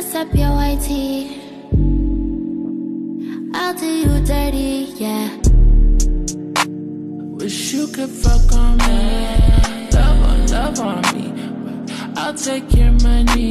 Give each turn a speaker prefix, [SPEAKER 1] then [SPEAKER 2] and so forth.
[SPEAKER 1] Dress up your white tee. I'll do you dirty, yeah.
[SPEAKER 2] Wish you could fuck on me, love on love on me. I'll take your money.